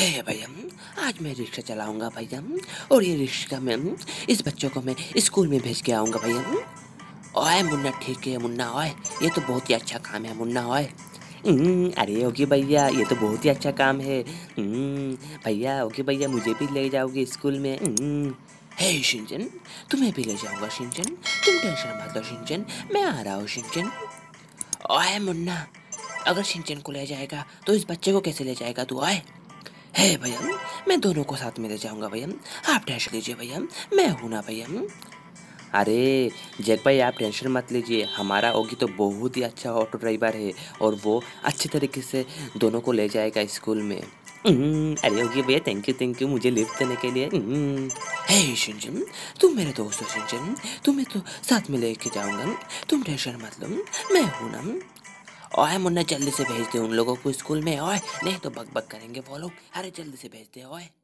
हे भैया। आज मैं रिक्शा चलाऊँगा भैया। और ये रिक्शा में इस बच्चों को मैं स्कूल में भेज के आऊँगा भैया। ओए मुन्ना ठीक है मुन्ना ओए। ये तो बहुत ही अच्छा काम है मुन्ना ओए। हम्म, अरे ओके भैया ये तो बहुत ही अच्छा काम है। हम्म, भैया ओके भैया मुझे भी ले जाओगे स्कूल में। हम्म, हे शिंचन तुम्हें भी ले जाऊँगा शिंचन। तुम टेंशन मत लो शिंचन मैं आ रहा हूँ शिंचन। ओए मुन्ना अगर शिंचन को ले जाएगा तो इस बच्चे को कैसे ले जाएगा तू आए है भैया मैं दोनों को साथ में ले जाऊँगा भैया। आप टेंशन लीजिए भैया मैं हूँ ना भैया। अरे जैक भाई आप टेंशन मत लीजिए। हमारा ओगी तो बहुत ही अच्छा ऑटो ड्राइवर है और वो अच्छे तरीके से दोनों को ले जाएगा स्कूल में। हम्म, अरे ओगी भैया थैंक यू थैंक यू मुझे लिफ्ट देने के लिए। हम्म। हे शिंजन तुम मेरे दोस्त हो शिंजन तुम्हें तो साथ में लेके जाऊँगा। तुम टेंशन मत लो मैं हूँ ना। ओए, मुन्ना जल्दी से भेज दे उन लोगों को स्कूल में, ओए, नहीं तो बक बक करेंगे वो लोग। अरे, जल्दी से भेज दे, ओए।